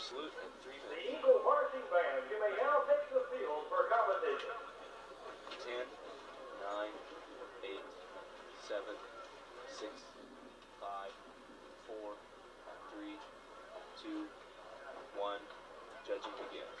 salute three The. Eagle Marching Band, you may now take the field for competition. Ten, nine, eight, seven, six, five, four, three, two, one. Judging begins.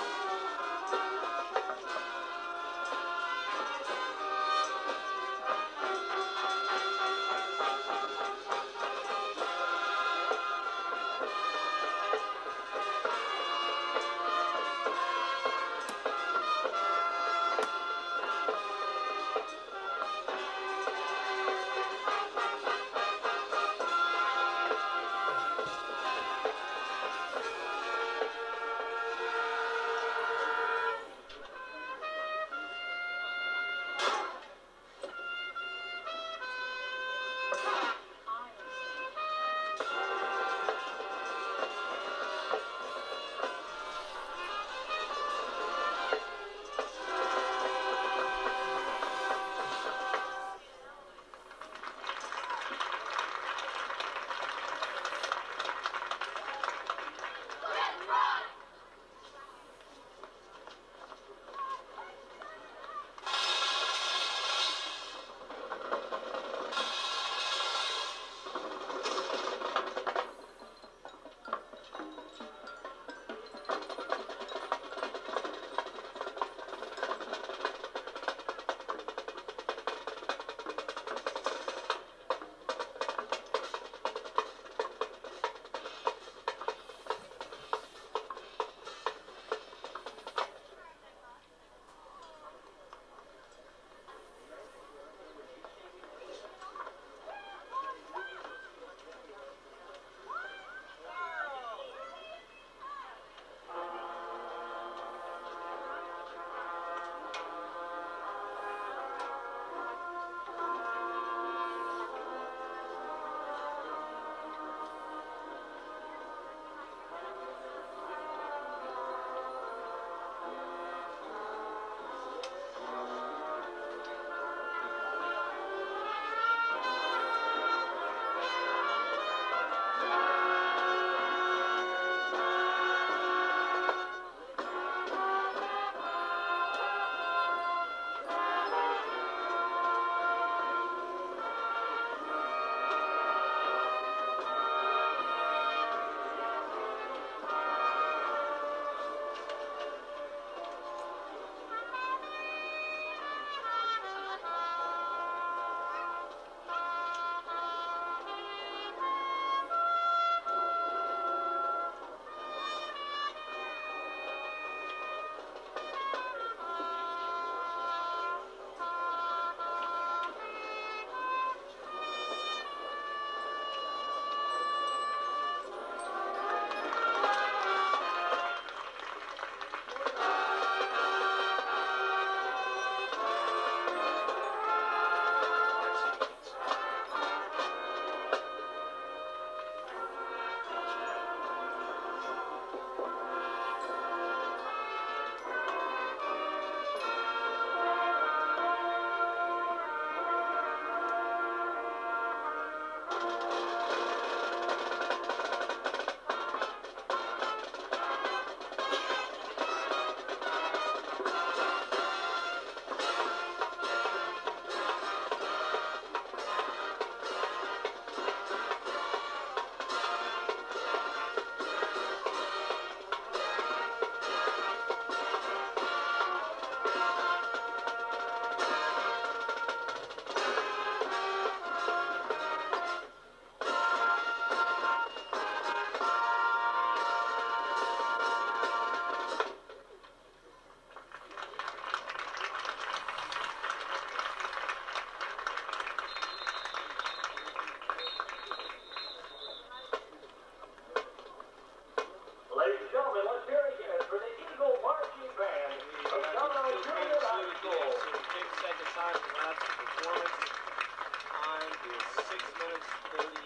thirty